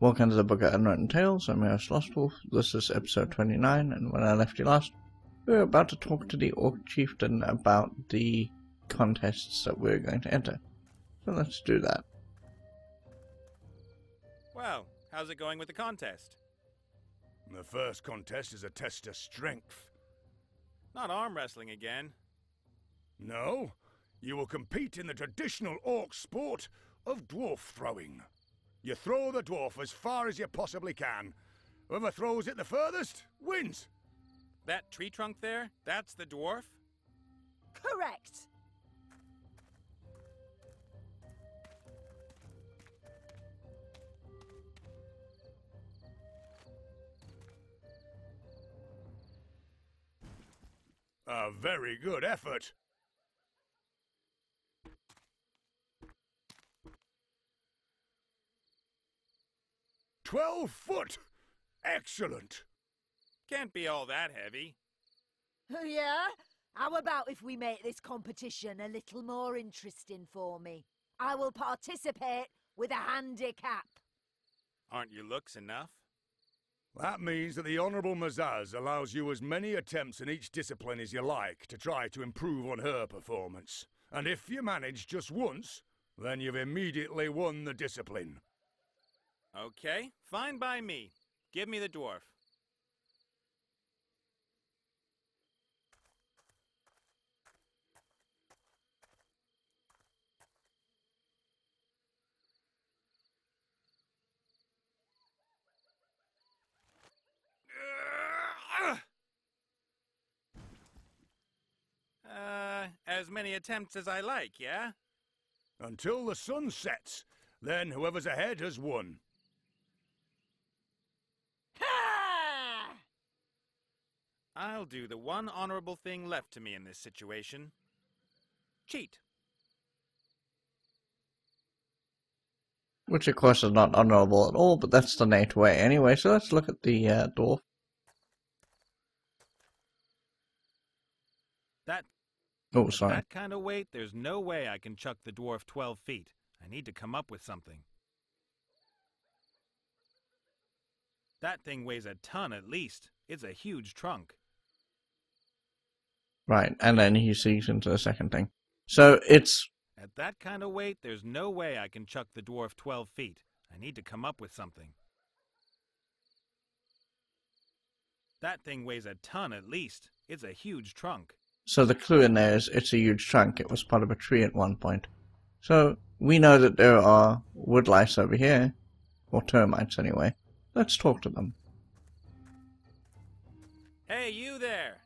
Welcome to the Book of Unwritten Tales. I'm your host, Lostwolfe. This is episode 29, and when I left you last, we were about to talk to the Orc Chieftain about the contests that we're going to enter. So let's do that. Well, how's it going with the contest? The first contest is a test of strength. Not arm wrestling again. No, you will compete in the traditional orc sport of dwarf throwing. You throw the dwarf as far as you possibly can. Whoever throws it the furthest wins. That tree trunk there, that's the dwarf? Correct. A very good effort. Twelve foot! Excellent! Can't be all that heavy. Oh, yeah? How about if we make this competition a little more interesting for me? I will participate with a handicap. Aren't your looks enough? That means that the Honourable Mazaz allows you as many attempts in each discipline as you like to try to improve on her performance. And if you manage just once, then you've immediately won the discipline. Okay, fine by me. Give me the dwarf. Uh, as many attempts as I like, yeah? Until the sun sets, then whoever's ahead has won. I'll do the one honorable thing left to me in this situation. Cheat. Which, of course, is not honorable at all, but that's the Nate way anyway. So let's look at the uh, dwarf. That Oh, sorry. that kind of weight, there's no way I can chuck the dwarf 12 feet. I need to come up with something. That thing weighs a ton at least. It's a huge trunk. Right, and then he sees into the second thing. So it's At that kind of weight, there's no way I can chuck the dwarf 12 feet. I need to come up with something. That thing weighs a ton at least. It's a huge trunk. So the clue in there is it's a huge trunk. It was part of a tree at one point. So we know that there are woodlice over here, or termites anyway. Let's talk to them. Hey, you there!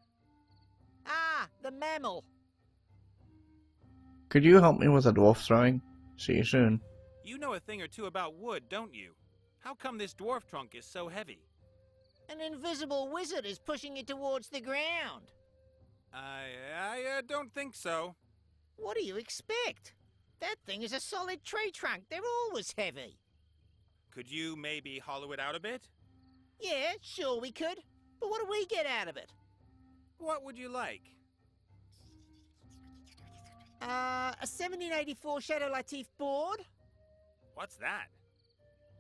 The mammal. Could you help me with a dwarf throwing? See you soon. You know a thing or two about wood, don't you? How come this dwarf trunk is so heavy? An invisible wizard is pushing it towards the ground. I, I uh, don't think so. What do you expect? That thing is a solid tree trunk. They're always heavy. Could you maybe hollow it out a bit? Yeah, sure we could. But what do we get out of it? What would you like? Uh, a 1784 Chateau Latif board? What's that?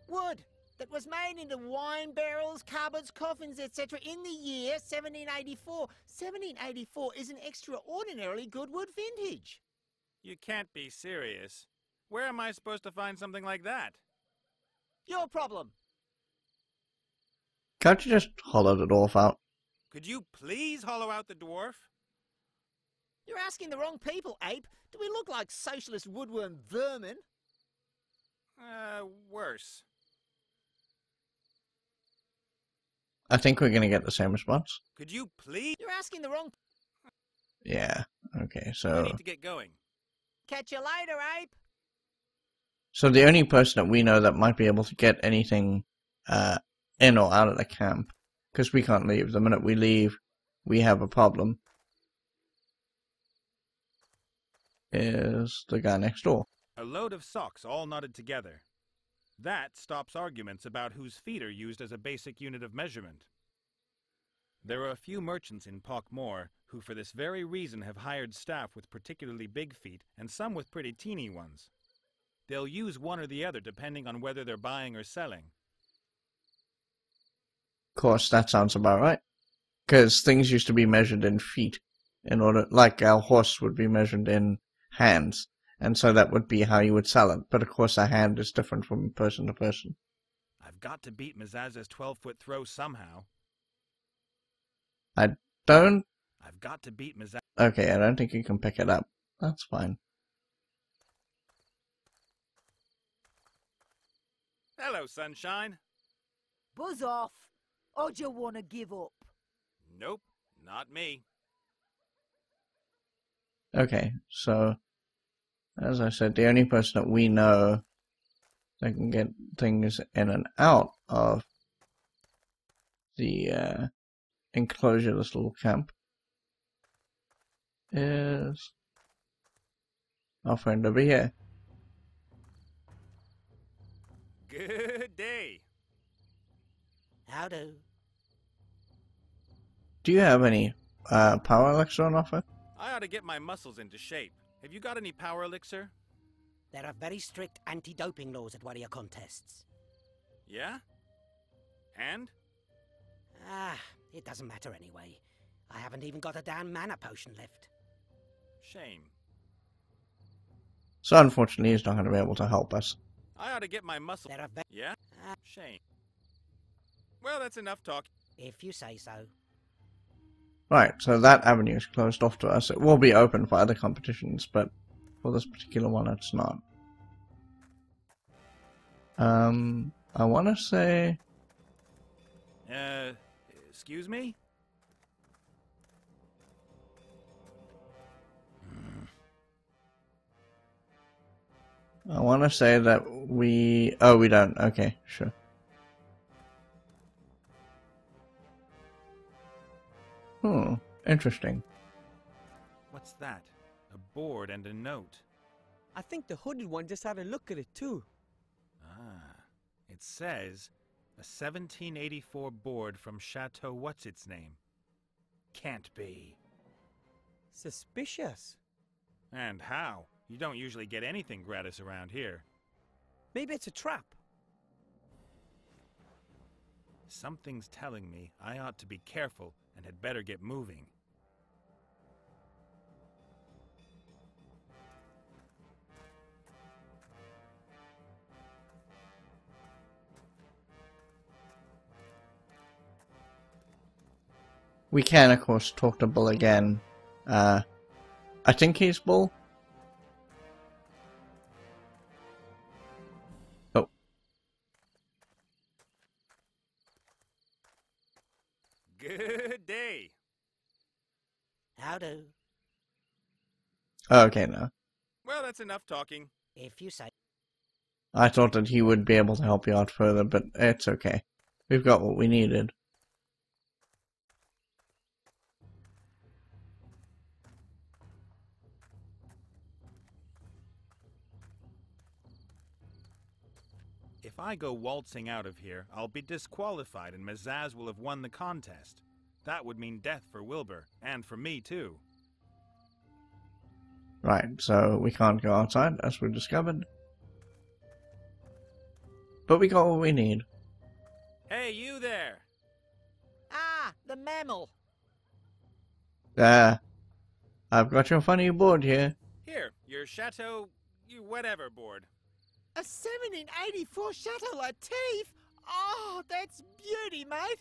Wood that was made into wine barrels, cupboards, coffins, etc. in the year 1784. 1784 is an extraordinarily good wood vintage. You can't be serious. Where am I supposed to find something like that? Your problem. Can't you just hollow the dwarf out? Could you please hollow out the dwarf? You're asking the wrong people, Ape. Do we look like socialist woodworm vermin? Uh, worse. I think we're gonna get the same response. Could you please? You're asking the wrong. Yeah. Okay. I So, need to get going. Catch you later, Ape. so the only person that we know that might be able to get anything uh, in or out of the camp, because we can't leave. The minute we leave, we have a problem. Is the guy next door? A load of socks all knotted together. That stops arguments about whose feet are used as a basic unit of measurement. There are a few merchants in Pockmore who, for this very reason, have hired staff with particularly big feet and some with pretty teeny ones. They'll use one or the other depending on whether they're buying or selling. Of course, that sounds about right. Because things used to be measured in feet, in order, like our horse would be measured in hands, and so that would be how you would sell it. But of course, a hand is different from person to person. I've got to beat Mazaz's 12 foot throw somehow. I don't. I've got to beat Mazaz. Okay, I don't think you can pick it up. That's fine. Hello, sunshine. Buzz off. Or do you want to give up? Nope, not me. Okay, so as I said, the only person that we know that can get things in and out of the uh, enclosure, this little camp, is our friend over here. Good day. Howdo. Do Do you have any uh, power elixir on offer? I ought to get my muscles into shape. Have you got any power elixir? There are very strict anti-doping laws at warrior contests. Yeah? And? Ah, it doesn't matter anyway. I haven't even got a damn mana potion left. Shame. So unfortunately, he's not going to be able to help us. I ought to get my muscles. There are ve- Yeah? Ah. Shame. Well, that's enough talk. if you say so. Right, so that avenue is closed off to us. It will be open for other competitions, but for this particular one, it's not. Um, I want to say Uh, excuse me? I want to say that we. Oh, we don't. Okay, sure. Hmm. Interesting. What's that? A board and a note. I think the hooded one just had a look at it too. Ah. It says a 1784 board from Chateau What's Its Name. Can't be. Suspicious. And how? You don't usually get anything gratis around here. Maybe it's a trap. Something's telling me I ought to be careful and had better get moving. We can, of course, talk to Bull again. Uh, I think he's Bull. Oh, okay, no. Well, that's enough talking. If you say. I thought that he would be able to help you out further, but it's okay. We've got what we needed. If I go waltzing out of here, I'll be disqualified and Mazaz will have won the contest. That would mean death for Wilbur, and for me too. Right, so we can't go outside, as we discovered. But we got what we need. Hey, you there! Ah, the mammal. There. I've got your funny board here. Here, your Chateau. you whatever board. A 1784 Chateau Latif? Oh, that's beauty, mate.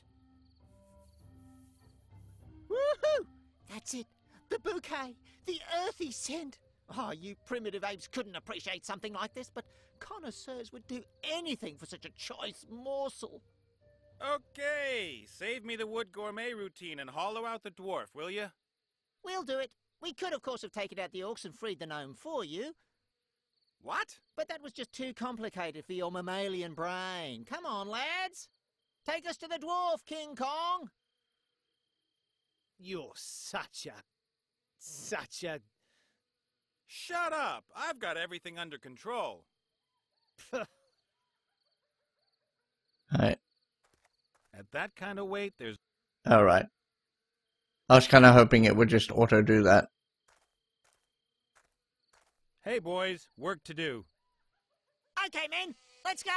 Woohoo! That's it. The bouquet. The earthy scent. Oh, you primitive apes couldn't appreciate something like this, but connoisseurs would do anything for such a choice morsel. Okay, save me the wood gourmet routine and hollow out the dwarf, will you? We'll do it. We could, of course, have taken out the orcs and freed the gnome for you, What? but that was just too complicated for your mammalian brain. Come on, lads. Take us to the dwarf, King Kong. You're such a. such a. Shut up! I've got everything under control. Alright. At that kind of weight, there's. Alright. I was kind of hoping it would just auto do that. Hey, boys, work to do. Okay, men, let's go.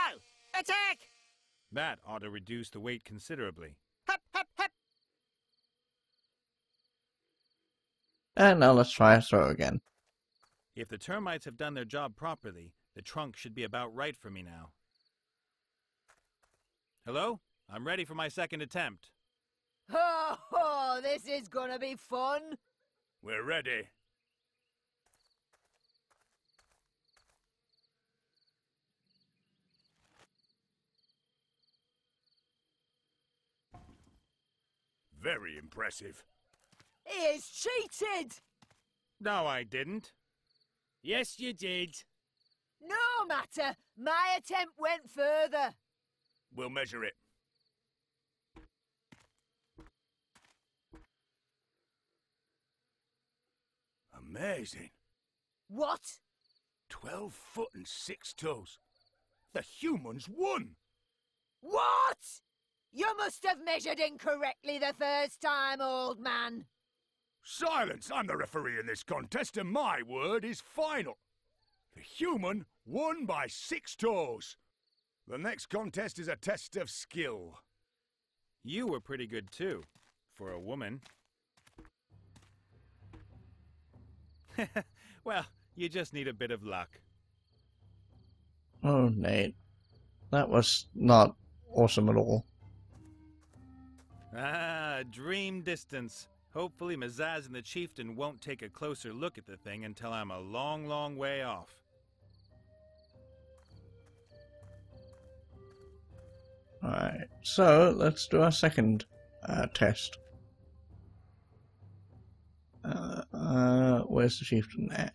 Attack! That ought to reduce the weight considerably. Hep, hep, hep. Eh, and now let's try a throw again. If the termites have done their job properly, the trunk should be about right for me now. Hello? I'm ready for my second attempt. Ho ho! This is gonna be fun. We're ready. Very impressive. He is cheated. No, I didn't. Yes, you did. No matter. My attempt went further. We'll measure it. Amazing. What? Twelve foot and six toes. The humans won! What? You must have measured incorrectly the first time, old man. Silence! I'm the referee in this contest, and my word is final. The human won by six toes. The next contest is a test of skill. You were pretty good too, for a woman. well, you just need a bit of luck. Oh, Nate. That was not awesome at all. Ah, dream distance. Hopefully Mazaz and the chieftain won't take a closer look at the thing until I'm a long, long way off. Alright, so let's do our second uh, test. Uh, uh, where's the chieftain at?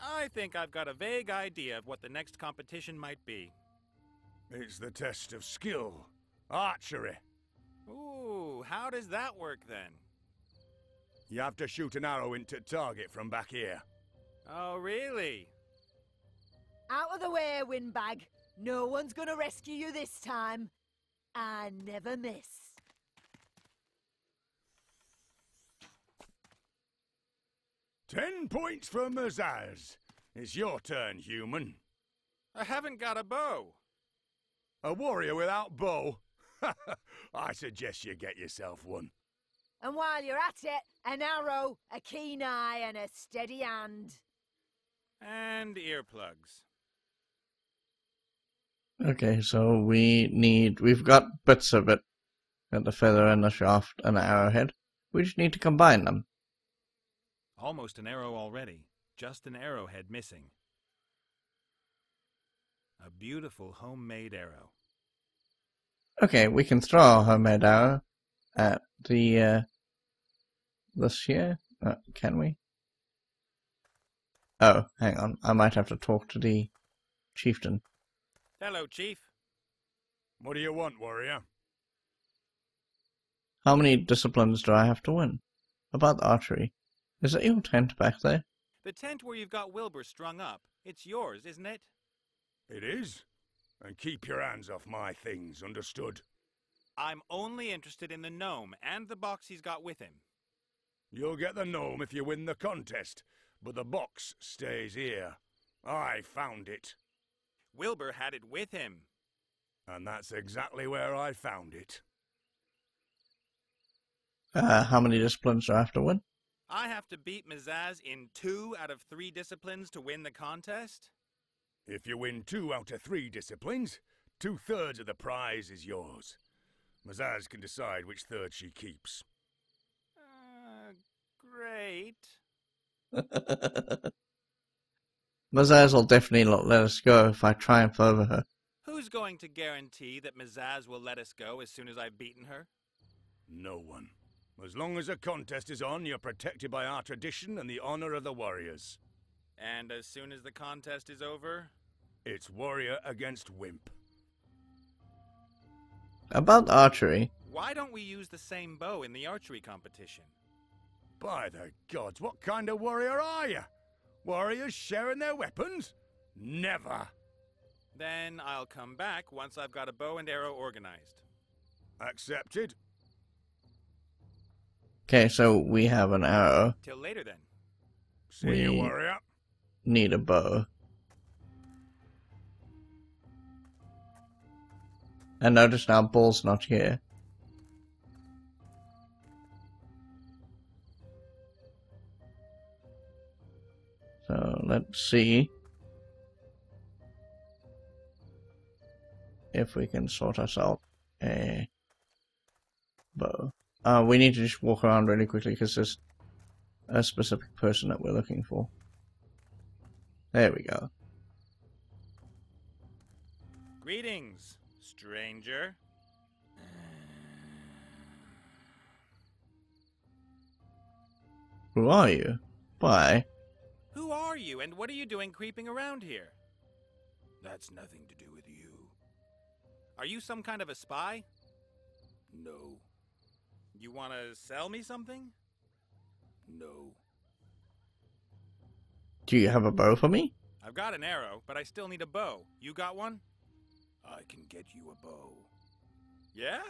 I think I've got a vague idea of what the next competition might be. It's the test of skill. Archery. Ooh, how does that work then? You have to shoot an arrow into target from back here. Oh, really? Out of the way, Windbag. No one's gonna rescue you this time. I never miss. Ten points for Mazaz. It's your turn, human. I haven't got a bow. A warrior without bow? I suggest you get yourself one. And while you're at it, an arrow, a keen eye, and a steady hand. And earplugs. Okay, so we need. We've got bits of it. Got the feather and the shaft and the arrowhead. We just need to combine them. Almost an arrow already. Just an arrowhead missing. A beautiful homemade arrow. Okay, we can throw a homemade arrow at the uh, this here. Uh, can we? Oh, hang on. I might have to talk to the chieftain. Hello, Chief. What do you want, warrior? How many disciplines do I have to win? About the archery. Is it your tent back there? The tent where you've got Wilbur strung up. It's yours, isn't it? It is? And keep your hands off my things, understood? I'm only interested in the gnome and the box he's got with him. You'll get the gnome if you win the contest, but the box stays here. I found it. Wilbur had it with him. And that's exactly where I found it. Uh, how many disciplines do I have to win? I have to beat Mazaz in two out of three disciplines to win the contest? If you win two out of three disciplines, two thirds of the prize is yours. Mazaz can decide which third she keeps. Uh, great. Mazaz will definitely not let us go if I triumph over her. Who's going to guarantee that Mazaz will let us go as soon as I've beaten her? No one. As long as a contest is on, you're protected by our tradition and the honor of the warriors. And as soon as the contest is over? It's warrior against wimp. About archery, Why don't we use the same bow in the archery competition? By the gods, what kind of warrior are you? Warriors sharing their weapons? Never. Then I'll come back once I've got a bow and arrow organized. Accepted. okay, so we have an arrow, Till later then. See you, warrior. Need a bow. And notice now Bull's not here. So let's see if we can sort ourselves a bow. Uh, we need to just walk around really quickly because there's a specific person that we're looking for. There we go. Greetings, stranger. Who are you? Why? Who are you, and what are you doing creeping around here? That's nothing to do with you. Are you some kind of a spy? No. You want to sell me something? No. Do you have a bow for me? I've got an arrow, but I still need a bow. You got one? I can get you a bow. Yeah?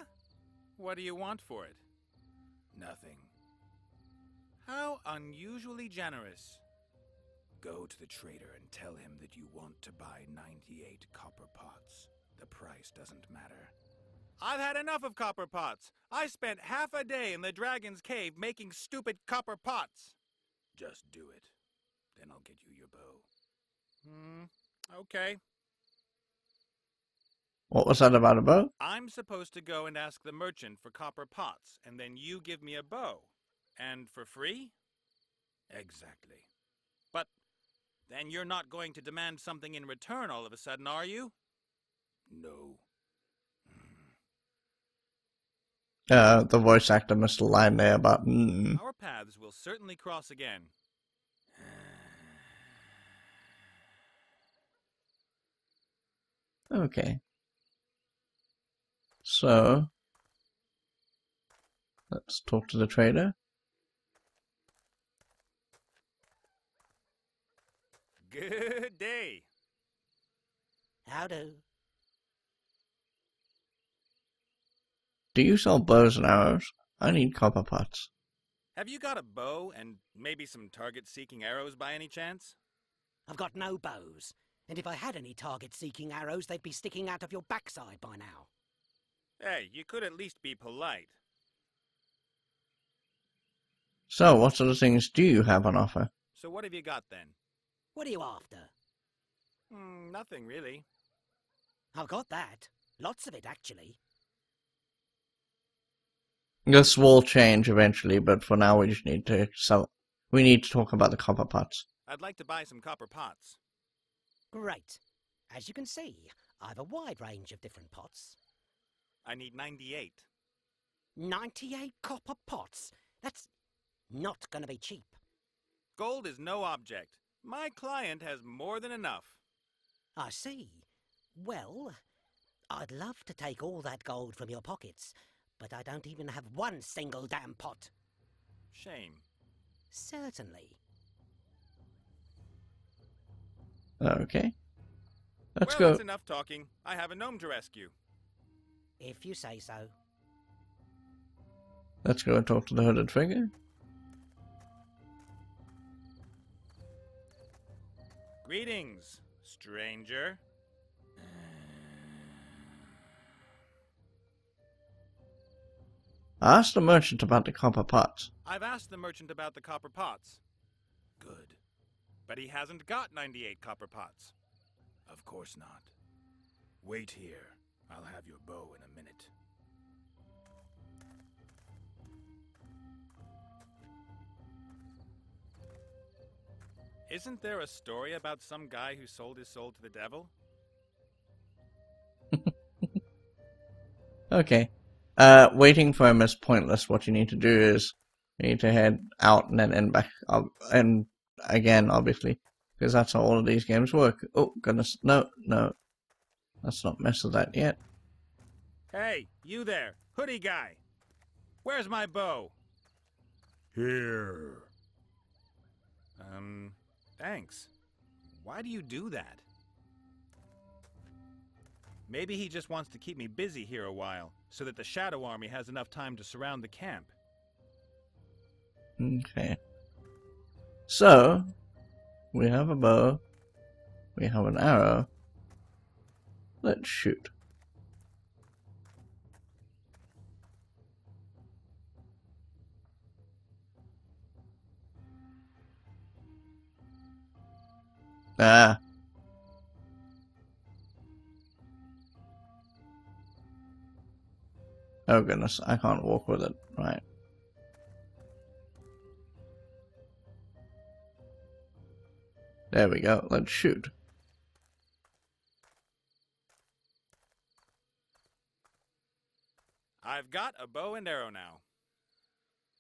What do you want for it? Nothing. How unusually generous. Go to the trader and tell him that you want to buy 98 copper pots. The price doesn't matter. I've had enough of copper pots. I spent half a day in the dragon's cave making stupid copper pots. Just do it. Then I'll get you your bow. Hmm, okay. What was that about a bow? I'm supposed to go and ask the merchant for copper pots, and then you give me a bow. And for free? Exactly. But then you're not going to demand something in return all of a sudden, are you? No. Uh, the voice actor missed a line there about mm. Our paths will certainly cross again. Okay. So, let's talk to the trader. Good day. How do? Do you sell bows and arrows? I need copper pots. Have you got a bow and maybe some target seeking arrows by any chance? I've got no bows. And if I had any target seeking arrows, they'd be sticking out of your backside by now. Hey, you could at least be polite. So, what sort of things do you have on offer? So what have you got then? What are you after? Hmm, nothing really. I've got that. Lots of it, actually. This will change eventually, but for now we just need to sell. We need to talk about the copper pots. I'd like to buy some copper pots. Great. As you can see, I've a wide range of different pots. I need 98. 98 copper pots? That's not going to be cheap. Gold is no object. My client has more than enough. I see. Well, I'd love to take all that gold from your pockets, but I don't even have one single damn pot. Shame. Certainly. Okay. Let's well, go. that's enough talking. I have a gnome to rescue. If you say so. Let's go and talk to the hooded figure. Greetings, stranger. I asked the merchant about the copper pots. I've asked the merchant about the copper pots. Good. But he hasn't got 98 copper pots. Of course not. Wait here. I'll have your bow in a minute. Isn't there a story about some guy who sold his soul to the devil? Okay. Uh, waiting for him is pointless. What you need to do is you need to head out and then end back up, and again, obviously, because that's how all of these games work. Oh goodness, no, no, let's not mess with that yet. Hey, you there, hoodie guy. Where's my bow? Here. Um, thanks. Why do you do that? Maybe he just wants to keep me busy here a while, so that the Shadow Army has enough time to surround the camp. Okay. So, we have a bow, we have an arrow, let's shoot. Ah. Oh goodness, I can't walk with it. Right. There we go. Let's shoot. I've got a bow and arrow now.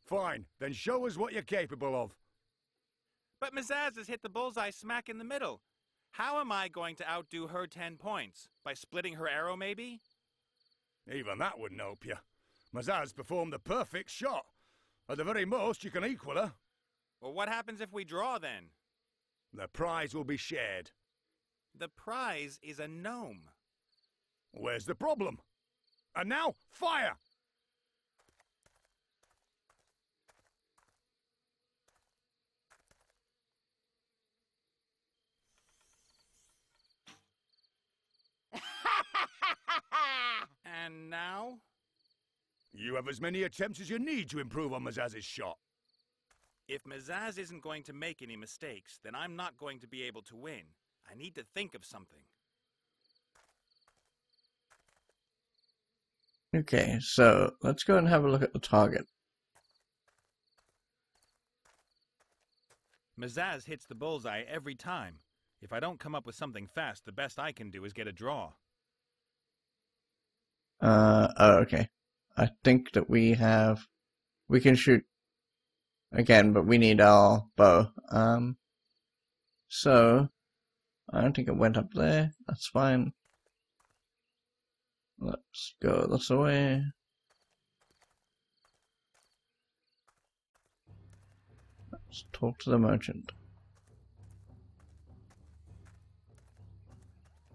Fine, then show us what you're capable of. But Mazaz has hit the bullseye smack in the middle. How am I going to outdo her ten points? By splitting her arrow, maybe? Even that wouldn't help you. Mazaz performed the perfect shot. At the very most, you can equal her. Well, what happens if we draw then? The prize will be shared. The prize is a gnome. Where's the problem? And now, fire! And now? You have as many attempts as you need to improve on Mazaz's shot. If Mazaz isn't going to make any mistakes, then I'm not going to be able to win. I need to think of something. Okay, so let's go and have a look at the target. Mazaz hits the bullseye every time. If I don't come up with something fast, the best I can do is get a draw. Uh, oh, okay. I think that we have, we can shoot again, but we need our bow. Um, so, I don't think it went up there. That's fine. Let's go this way. Let's talk to the merchant.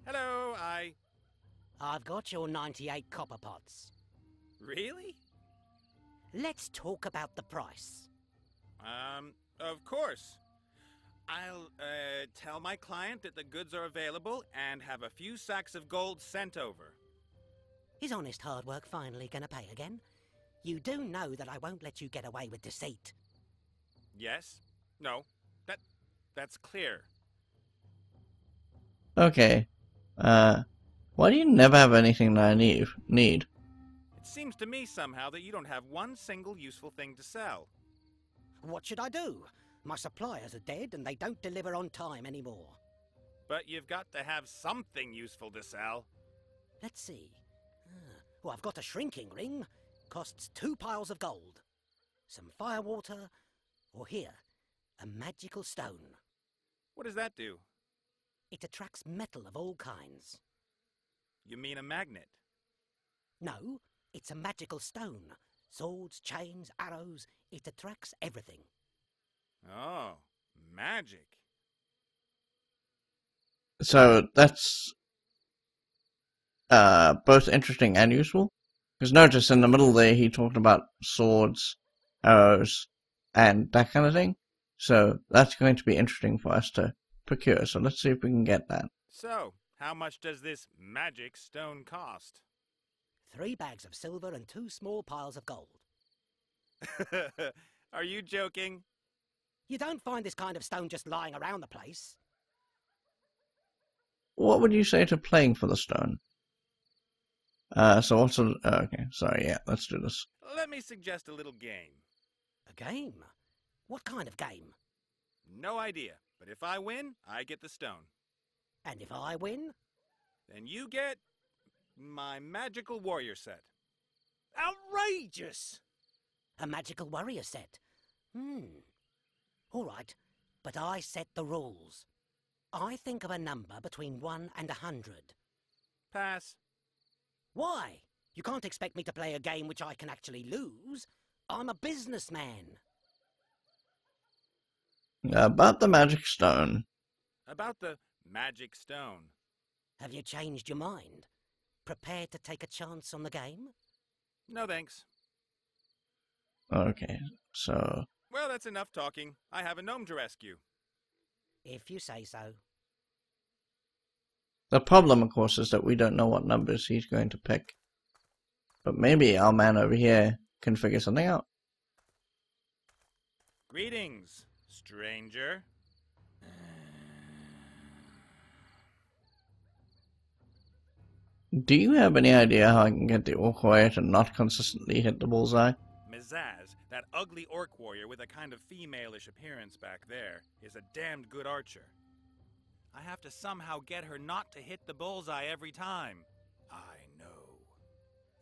Hello, I. I've got your 98 copper pots. Really? Let's talk about the price. Um, of course. I'll, uh, tell my client that the goods are available and have a few sacks of gold sent over. Is honest hard work finally gonna pay again? You do know that I won't let you get away with deceit. Yes? No? That. that's clear. Okay. Uh, why do you never have anything that I need? Need? It seems to me somehow that you don't have one single useful thing to sell. What should I do? My suppliers are dead and they don't deliver on time anymore. But you've got to have something useful to sell. Let's see. Ah, well, I've got a shrinking ring. Costs two piles of gold. Some firewater. Or here, a magical stone. What does that do? It attracts metal of all kinds. You mean a magnet? No, it's a magical stone. Swords, chains, arrows. It attracts everything. Oh, magic. So that's uh, both interesting and useful. Because notice in the middle there he talked about swords, arrows, and that kind of thing. So that's going to be interesting for us to procure. So let's see if we can get that. So, how much does this magic stone cost? Three bags of silver and two small piles of gold. Are you joking? You don't find this kind of stone just lying around the place. What would you say to playing for the stone? Uh, so what's a, uh, okay, sorry, yeah, let's do this. Let me suggest a little game. A game? What kind of game? No idea, but if I win, I get the stone. And if I win? Then you get my magical warrior set. Outrageous! A magical warrior set. Hmm. All right, but I set the rules. I think of a number between one and a hundred. Pass. Why? You can't expect me to play a game which I can actually lose. I'm a businessman. About the magic stone. About the magic stone. Have you changed your mind? Prepared to take a chance on the game? No thanks. Okay, so Well, that's enough talking. I have a gnome to rescue. If you say so. the problem, of course, is that we don't know what numbers he's going to pick. But maybe our man over here can figure something out. Greetings, stranger. Uh, Do you have any idea how I can get the orc warrior to not consistently hit the bullseye? Mazaz, that ugly orc warrior with a kind of female-ish appearance back there, is a damned good archer. I have to somehow get her not to hit the bullseye every time. I know.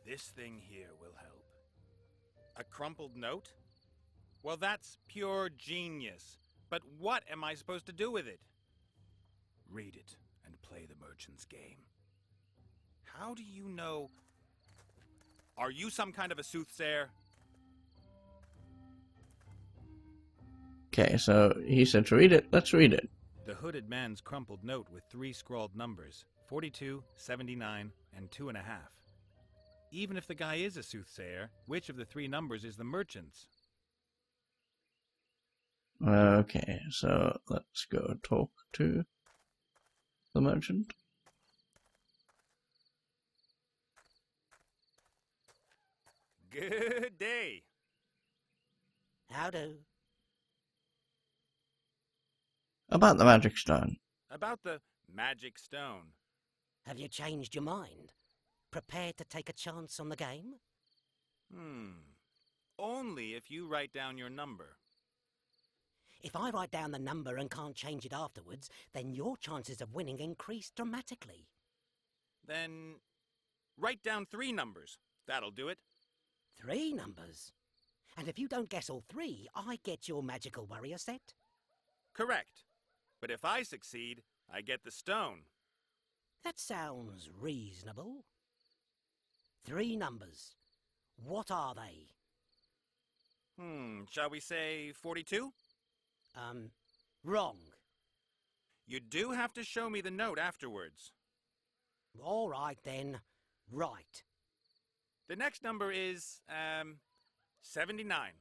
This thing here will help. A crumpled note? Well, that's pure genius. But what am I supposed to do with it? Read it and play the merchant's game. How do you know? Are you some kind of a soothsayer? Okay, so he said to read it. Let's read it. The hooded man's crumpled note with three scrawled numbers 42, 79, and two and a half. Even if the guy is a soothsayer, which of the three numbers is the merchant's? Okay, so let's go talk to the merchant. Good day. How do? About the magic stone. About the magic stone. Have you changed your mind? Prepared to take a chance on the game? Hmm. Only if you write down your number. If I write down the number and can't change it afterwards, then your chances of winning increase dramatically. Then write down three numbers. That'll do it. Three numbers. And if you don't guess all three, I get your magical warrior set. Correct. But if I succeed, I get the stone. That sounds reasonable. Three numbers. What are they? Hmm, shall we say 42? Um, wrong. You do have to show me the note afterwards. All right then. Right. The next number is, um, 79.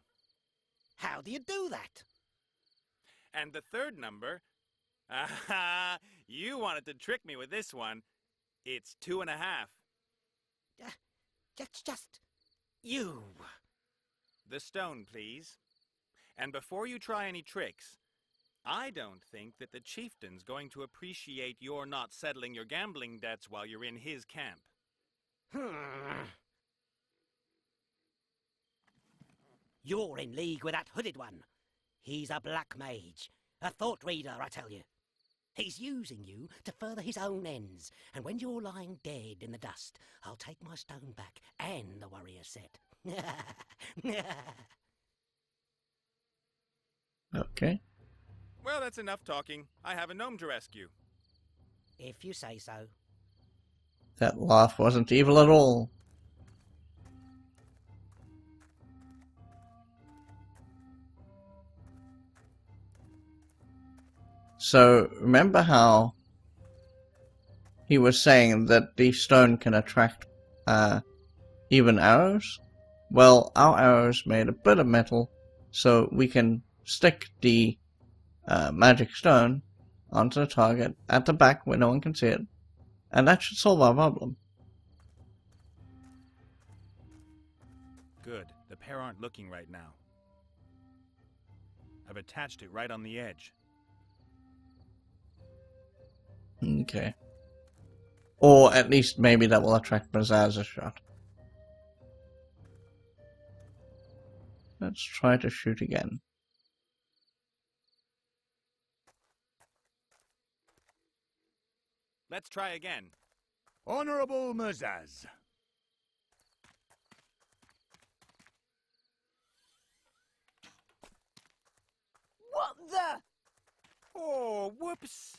How do you do that? And the third number, aha, you wanted to trick me with this one. It's two and a half. That's just. You. The stone, please. And before you try any tricks, I don't think that the chieftain's going to appreciate your not settling your gambling debts while you're in his camp. Hmm. You're in league with that hooded one. He's a black mage. A thought reader, I tell you. He's using you to further his own ends, and when you're lying dead in the dust, I'll take my stone back and the warrior set. Okay. Well, that's enough talking. I have a gnome to rescue. if you say so. That laugh wasn't evil at all. So, remember how he was saying that the stone can attract uh, even arrows? Well, our arrows made a bit of metal, so we can stick the uh, magic stone onto the target at the back where no one can see it, and that should solve our problem. Good. The pair aren't looking right now. I've attached it right on the edge. Okay. Or at least maybe that will attract Mazaz a shot. Let's try to shoot again. Let's try again. Honourable Mazaz. What the? Oh, whoops.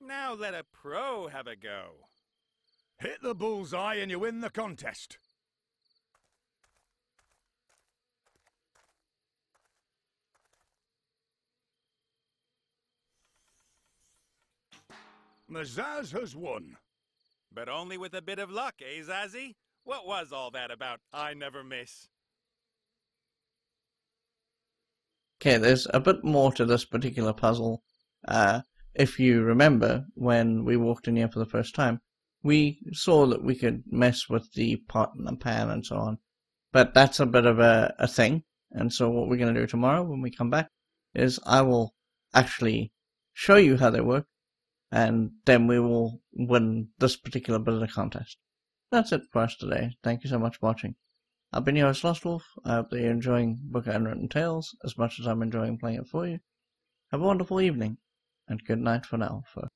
Now let a pro have a go. Hit the bullseye and you win the contest. Mazaz has won. But only with a bit of luck, eh, Zazzy? What was all that about I never miss? Okay, there's a bit more to this particular puzzle. Uh, if you remember, when we walked in here for the first time, we saw that we could mess with the pot and the pan and so on. But that's a bit of a, a thing. And so what we're going to do tomorrow when we come back is I will actually show you how they work, and then we will win this particular bit of the contest. that's it for us today. Thank you so much for watching. I've been your host, Lostwolfe. I hope that you're enjoying Book of Unwritten Tales as much as I'm enjoying playing it for you. Have a wonderful evening, and good night for now, folks.